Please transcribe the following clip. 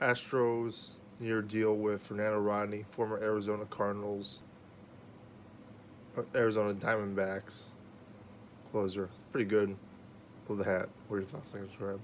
Astros near deal with Fernando Rodney, former Arizona Cardinals, uh, Arizona Diamondbacks closer. Pretty good. pull the hat. What are your thoughts on him?